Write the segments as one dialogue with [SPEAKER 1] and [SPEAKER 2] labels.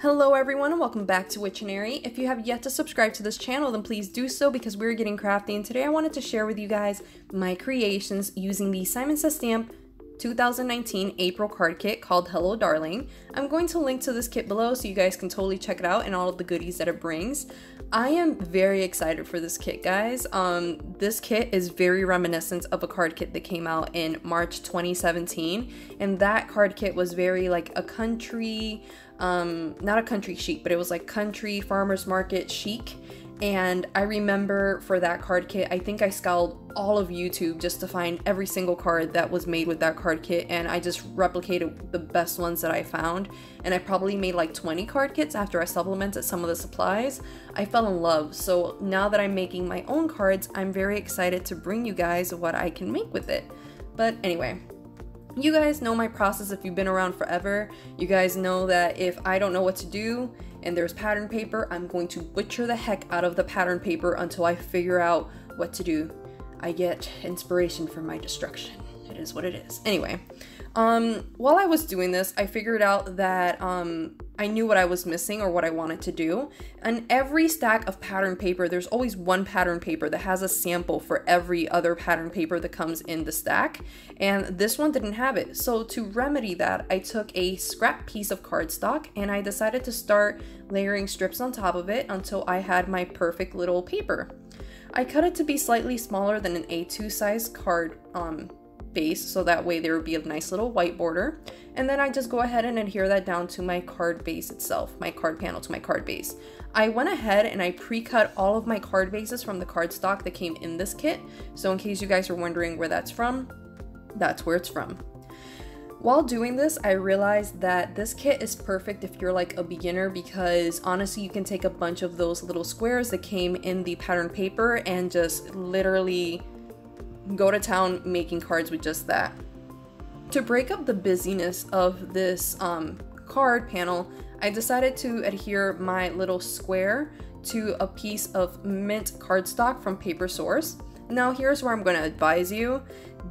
[SPEAKER 1] Hello everyone and welcome back to Witchtionery. If you have yet to subscribe to this channel then please do so because we're getting crafty and today I wanted to share with you guys my creations using the Simon Says Stamp 2019 April card kit called Hello Darling. I'm going to link to this kit below so you guys can totally check it out and all of the goodies that it brings. I am very excited for this kit, guys. Um, this kit is very reminiscent of a card kit that came out in March 2017, and that card kit was very like a country, um, not a country chic, but it was like country farmers market chic and I remember for that card kit, I think I scoured all of YouTube just to find every single card that was made with that card kit, and I just replicated the best ones that I found. And I probably made like 20 card kits after I supplemented some of the supplies. I fell in love, so now that I'm making my own cards, I'm very excited to bring you guys what I can make with it. But anyway, you guys know my process if you've been around forever. You guys know that if I don't know what to do, and there's pattern paper, I'm going to butcher the heck out of the pattern paper until I figure out what to do. I get inspiration from my destruction. It is what it is. Anyway, um, while I was doing this, I figured out that um, I knew what I was missing or what I wanted to do. And every stack of pattern paper, there's always one pattern paper that has a sample for every other pattern paper that comes in the stack. And this one didn't have it. So to remedy that, I took a scrap piece of cardstock and I decided to start layering strips on top of it until I had my perfect little paper. I cut it to be slightly smaller than an A2 size card um, base so that way there would be a nice little white border. And then I just go ahead and adhere that down to my card base itself, my card panel to my card base. I went ahead and I pre-cut all of my card bases from the cardstock that came in this kit. So in case you guys are wondering where that's from, that's where it's from. While doing this, I realized that this kit is perfect if you're like a beginner because honestly, you can take a bunch of those little squares that came in the pattern paper and just literally go to town making cards with just that. To break up the busyness of this um, card panel, I decided to adhere my little square to a piece of mint cardstock from Paper Source. Now here's where I'm going to advise you.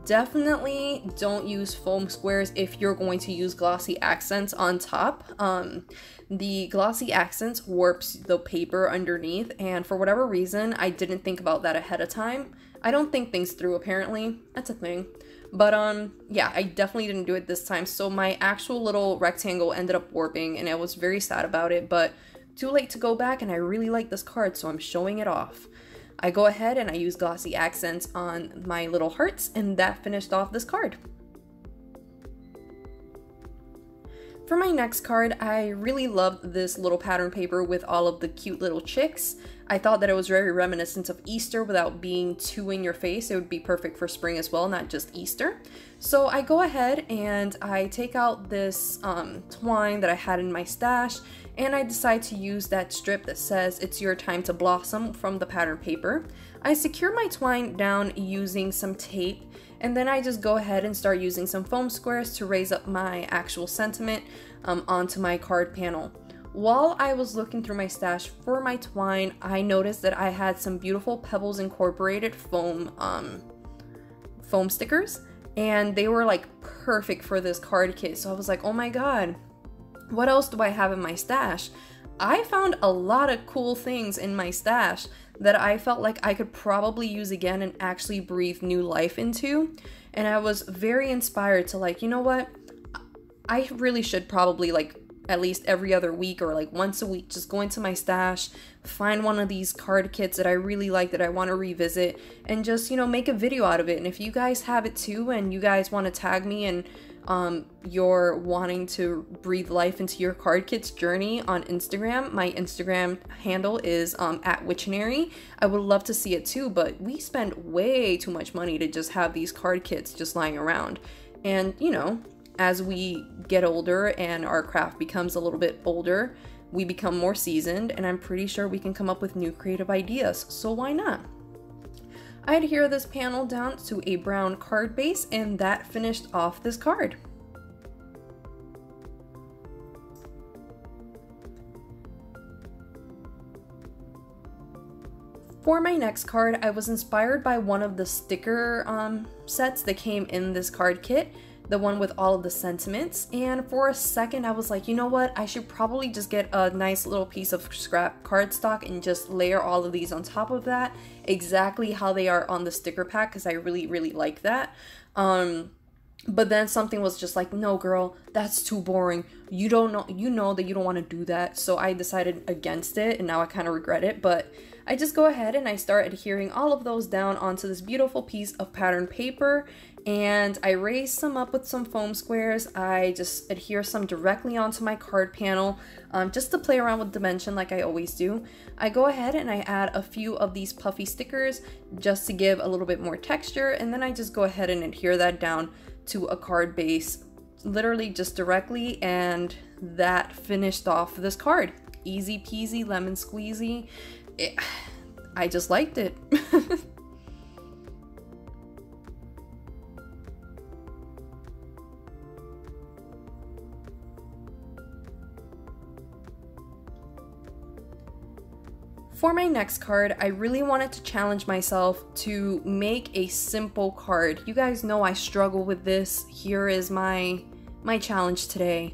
[SPEAKER 1] Definitely don't use foam squares if you're going to use glossy accents on top. Um, the glossy accents warps the paper underneath and for whatever reason I didn't think about that ahead of time. I don't think things through apparently. That's a thing. But um yeah, I definitely didn't do it this time. So my actual little rectangle ended up warping and I was very sad about it, but too late to go back and I really like this card so I'm showing it off. I go ahead and I use glossy accents on my little hearts and that finished off this card. For my next card, I really loved this little pattern paper with all of the cute little chicks. I thought that it was very reminiscent of Easter without being too in your face. It would be perfect for spring as well, not just Easter. So I go ahead and I take out this um, twine that I had in my stash and I decide to use that strip that says it's your time to blossom from the pattern paper. I secure my twine down using some tape and then I just go ahead and start using some foam squares to raise up my actual sentiment um, onto my card panel. While I was looking through my stash for my twine, I noticed that I had some beautiful Pebbles Incorporated foam um, foam stickers and they were like perfect for this card kit. So I was like, oh my god, what else do I have in my stash? I found a lot of cool things in my stash that I felt like I could probably use again and actually breathe new life into. And I was very inspired to like, you know what? I really should probably like at least every other week or like once a week just go into my stash find one of these card kits that i really like that i want to revisit and just you know make a video out of it and if you guys have it too and you guys want to tag me and um, you're wanting to breathe life into your card kits journey on Instagram, my Instagram handle is um, at Witchtionery. I would love to see it too, but we spend way too much money to just have these card kits just lying around. And you know, as we get older and our craft becomes a little bit older, we become more seasoned, and I'm pretty sure we can come up with new creative ideas, so why not? I adhere this panel down to a brown card base, and that finished off this card. For my next card, I was inspired by one of the sticker um, sets that came in this card kit. The one with all of the sentiments. And for a second, I was like, you know what? I should probably just get a nice little piece of scrap cardstock and just layer all of these on top of that exactly how they are on the sticker pack because I really, really like that. Um, but then something was just like no girl that's too boring you don't know you know that you don't want to do that so i decided against it and now i kind of regret it but i just go ahead and i start adhering all of those down onto this beautiful piece of pattern paper and i raise some up with some foam squares i just adhere some directly onto my card panel um, just to play around with dimension like i always do i go ahead and i add a few of these puffy stickers just to give a little bit more texture and then i just go ahead and adhere that down to a card base literally just directly and that finished off this card. Easy peasy, lemon squeezy. It, I just liked it. For my next card, I really wanted to challenge myself to make a simple card. You guys know I struggle with this. Here is my my challenge today.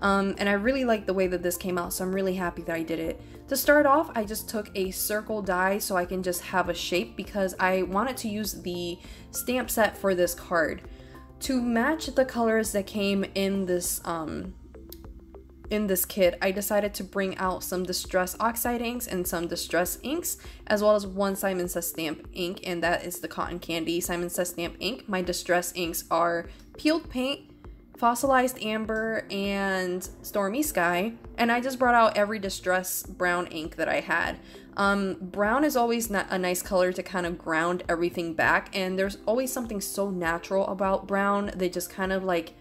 [SPEAKER 1] Um, and I really like the way that this came out, so I'm really happy that I did it. To start off, I just took a circle die so I can just have a shape because I wanted to use the stamp set for this card. To match the colors that came in this um, in this kit, I decided to bring out some Distress Oxide inks and some Distress inks, as well as one Simon Says Stamp ink, and that is the Cotton Candy Simon Says Stamp ink. My Distress inks are Peeled Paint, Fossilized Amber, and Stormy Sky, and I just brought out every Distress brown ink that I had. Um, brown is always a nice color to kind of ground everything back, and there's always something so natural about brown. They just kind of like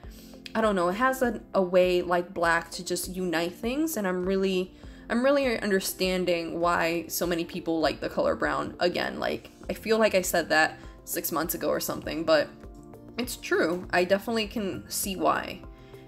[SPEAKER 1] I don't know, it has a, a way like black to just unite things and I'm really I'm really understanding why so many people like the color brown. Again, like I feel like I said that 6 months ago or something, but it's true. I definitely can see why.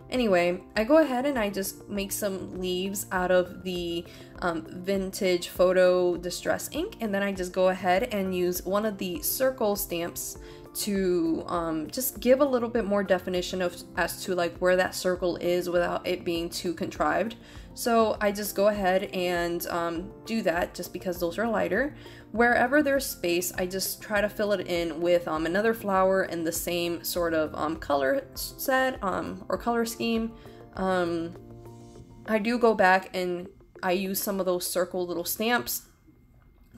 [SPEAKER 1] Anyway, I go ahead and I just make some leaves out of the um, vintage photo distress ink and then I just go ahead and use one of the circle stamps to um, just give a little bit more definition of as to like where that circle is without it being too contrived. So I just go ahead and um, do that just because those are lighter. Wherever there's space, I just try to fill it in with um, another flower in the same sort of um, color set um, or color scheme. Um, I do go back and I use some of those circle little stamps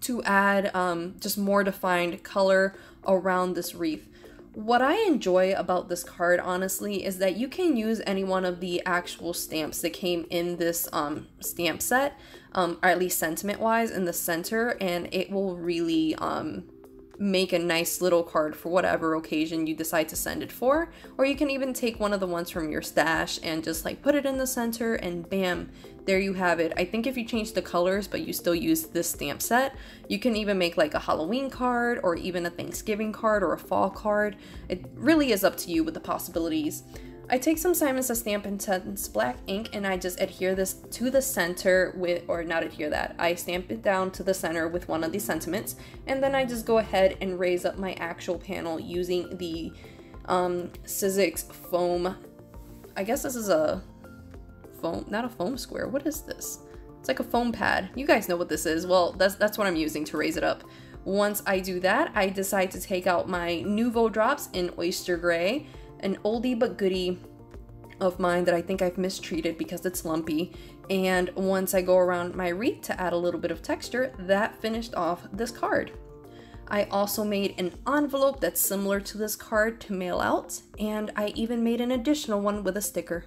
[SPEAKER 1] to add just more defined color around this reef. What I enjoy about this card, honestly, is that you can use any one of the actual stamps that came in this um, stamp set, um, or at least sentiment-wise, in the center, and it will really um, make a nice little card for whatever occasion you decide to send it for. Or you can even take one of the ones from your stash and just like put it in the center and bam, there you have it. I think if you change the colors but you still use this stamp set, you can even make like a Halloween card or even a Thanksgiving card or a fall card. It really is up to you with the possibilities. I take some Simon Says Stamp Intense black ink and I just adhere this to the center with, or not adhere that, I stamp it down to the center with one of the sentiments and then I just go ahead and raise up my actual panel using the um, Sizzix foam, I guess this is a foam, not a foam square, what is this? It's like a foam pad. You guys know what this is. Well, that's, that's what I'm using to raise it up. Once I do that, I decide to take out my Nuvo drops in Oyster Gray an oldie but goodie of mine that I think I've mistreated because it's lumpy. And once I go around my wreath to add a little bit of texture, that finished off this card. I also made an envelope that's similar to this card to mail out, and I even made an additional one with a sticker.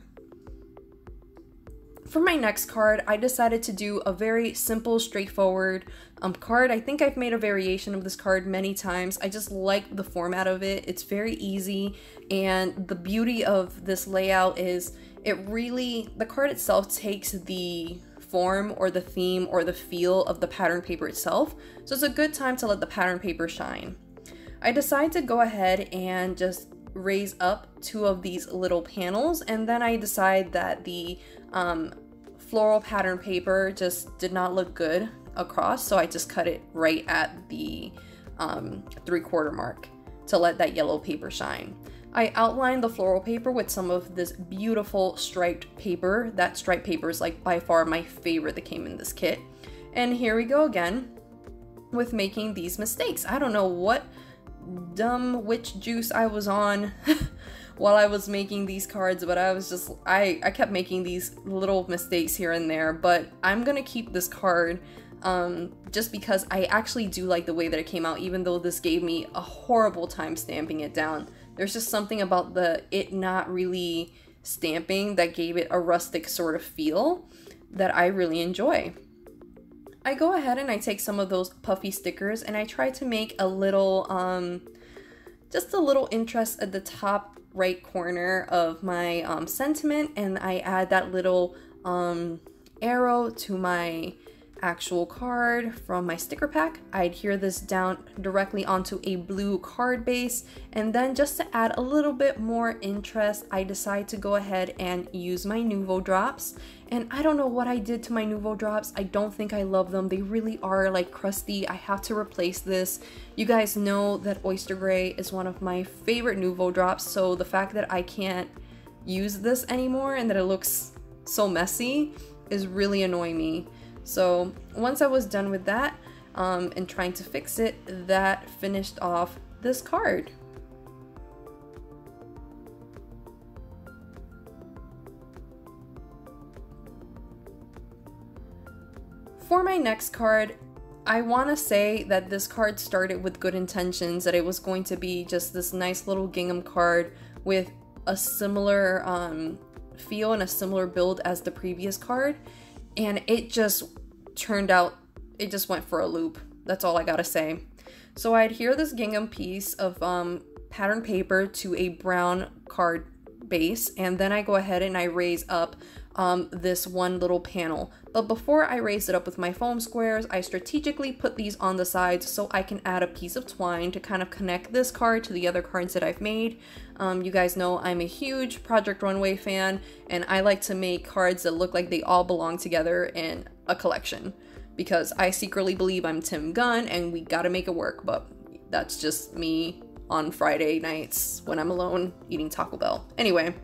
[SPEAKER 1] For my next card, I decided to do a very simple, straightforward um, card. I think I've made a variation of this card many times. I just like the format of it. It's very easy, and the beauty of this layout is it really, the card itself takes the form or the theme or the feel of the pattern paper itself, so it's a good time to let the pattern paper shine. I decided to go ahead and just raise up two of these little panels and then I decide that the um, floral pattern paper just did not look good across, so I just cut it right at the um, three quarter mark to let that yellow paper shine. I outlined the floral paper with some of this beautiful striped paper. That striped paper is like by far my favorite that came in this kit. And here we go again with making these mistakes. I don't know what dumb witch juice I was on while I was making these cards, but I was just, I, I kept making these little mistakes here and there, but I'm gonna keep this card um, just because I actually do like the way that it came out, even though this gave me a horrible time stamping it down. There's just something about the it not really stamping that gave it a rustic sort of feel that I really enjoy. I go ahead and I take some of those puffy stickers and I try to make a little, um, just a little interest at the top right corner of my um, sentiment and I add that little um, arrow to my actual card from my sticker pack. I adhere this down directly onto a blue card base and then just to add a little bit more interest I decide to go ahead and use my Nuvo drops and I don't know what I did to my Nuvo drops. I don't think I love them. They really are like crusty. I have to replace this. You guys know that Oyster Gray is one of my favorite Nuvo drops so the fact that I can't use this anymore and that it looks so messy is really annoying me. So once I was done with that um, and trying to fix it, that finished off this card. For my next card, I want to say that this card started with good intentions, that it was going to be just this nice little gingham card with a similar um, feel and a similar build as the previous card and it just turned out, it just went for a loop. That's all I gotta say. So I adhere this gingham piece of um, pattern paper to a brown card base and then I go ahead and I raise up um, this one little panel. But before I raise it up with my foam squares, I strategically put these on the sides so I can add a piece of twine to kind of connect this card to the other cards that I've made. Um, you guys know I'm a huge Project Runway fan and I like to make cards that look like they all belong together in a collection because I secretly believe I'm Tim Gunn and we gotta make it work, but that's just me on Friday nights when I'm alone eating Taco Bell. Anyway,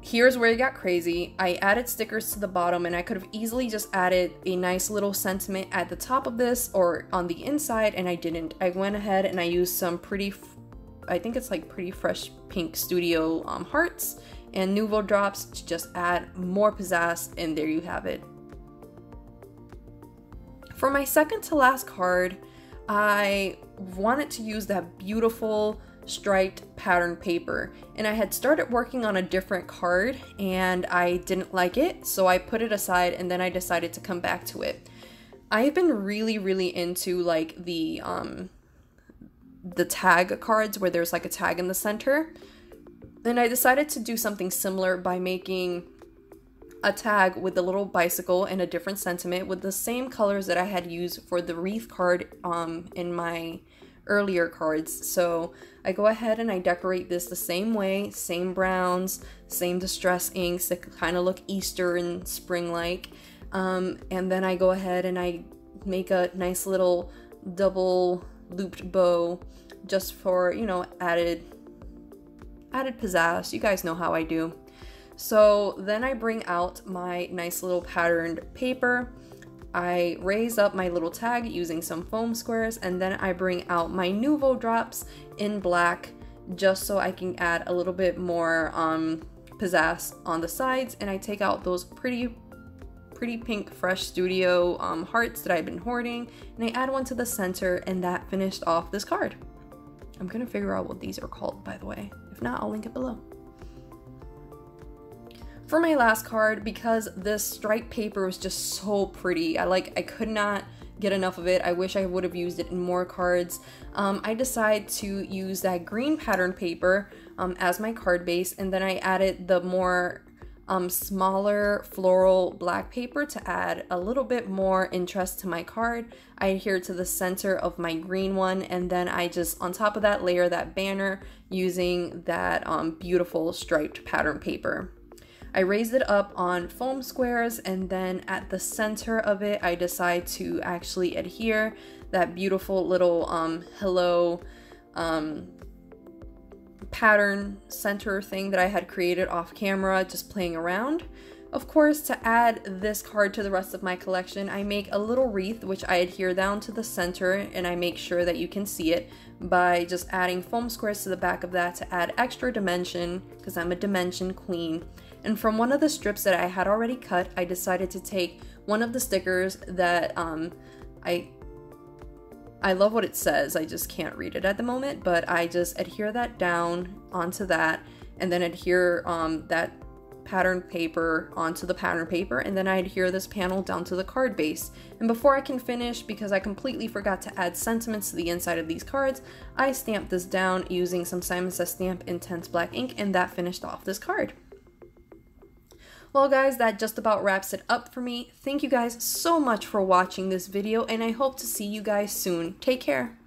[SPEAKER 1] here's where it got crazy. I added stickers to the bottom and I could have easily just added a nice little sentiment at the top of this or on the inside and I didn't. I went ahead and I used some pretty, I think it's like pretty fresh pink studio um, hearts and Nuvo drops to just add more pizzazz and there you have it. For my second to last card, I wanted to use that beautiful striped pattern paper and I had started working on a different card and I didn't like it so I put it aside and then I decided to come back to it. I've been really really into like the um the tag cards where there's like a tag in the center and I decided to do something similar by making a tag with a little bicycle and a different sentiment with the same colors that I had used for the wreath card um, in my earlier cards. So I go ahead and I decorate this the same way, same browns, same distress inks that kind of look Easter and spring-like. Um, and then I go ahead and I make a nice little double looped bow just for, you know, added added pizzazz. You guys know how I do. So then I bring out my nice little patterned paper. I raise up my little tag using some foam squares and then I bring out my Nuvo drops in black just so I can add a little bit more um, pizzazz on the sides and I take out those pretty pretty pink fresh studio um, hearts that I've been hoarding and I add one to the center and that finished off this card. I'm gonna figure out what these are called by the way. If not, I'll link it below. For my last card, because this striped paper was just so pretty, I like I could not get enough of it. I wish I would have used it in more cards. Um, I decided to use that green pattern paper um, as my card base and then I added the more um, smaller floral black paper to add a little bit more interest to my card. I adhere to the center of my green one and then I just on top of that layer that banner using that um, beautiful striped pattern paper. I raised it up on foam squares and then at the center of it I decide to actually adhere that beautiful little um, hello um, pattern center thing that I had created off camera just playing around. Of course, to add this card to the rest of my collection, I make a little wreath which I adhere down to the center and I make sure that you can see it by just adding foam squares to the back of that to add extra dimension because I'm a dimension queen. And from one of the strips that I had already cut, I decided to take one of the stickers that um, I I love what it says, I just can't read it at the moment, but I just adhere that down onto that and then adhere um, that pattern paper onto the pattern paper and then I adhere this panel down to the card base. And before I can finish, because I completely forgot to add sentiments to the inside of these cards, I stamped this down using some Simon Says Stamp Intense Black ink and that finished off this card. Well guys, that just about wraps it up for me. Thank you guys so much for watching this video and I hope to see you guys soon. Take care.